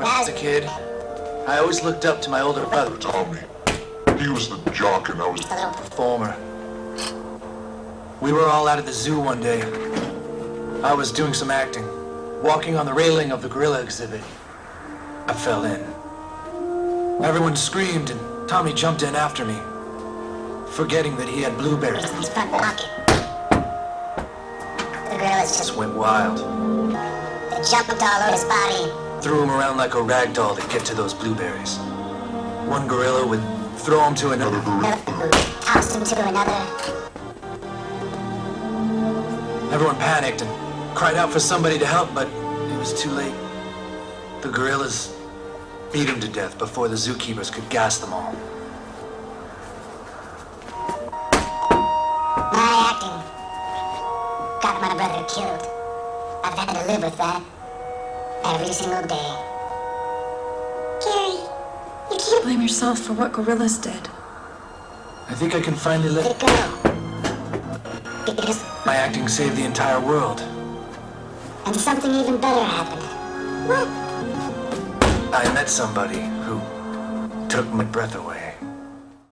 When I was a kid, I always looked up to my older brother, Tommy. He was the jock and I was the little performer. We were all out at the zoo one day. I was doing some acting, walking on the railing of the gorilla exhibit. I fell in. Everyone screamed and Tommy jumped in after me, forgetting that he had blueberries. in his front pocket. The gorillas just Just went wild. they jumped all over his body. Threw him around like a rag doll to get to those blueberries. One gorilla would throw him to another. Who him to another. Everyone panicked and cried out for somebody to help, but it was too late. The gorillas beat him to death before the zookeepers could gas them all. My acting got my brother killed. I've had to live with that every single day. Gary, you can't Blame yourself for what gorillas did. I think I can finally let let it go. Because, my acting saved the entire world. and something even better happened. What? I met somebody who took my breath away.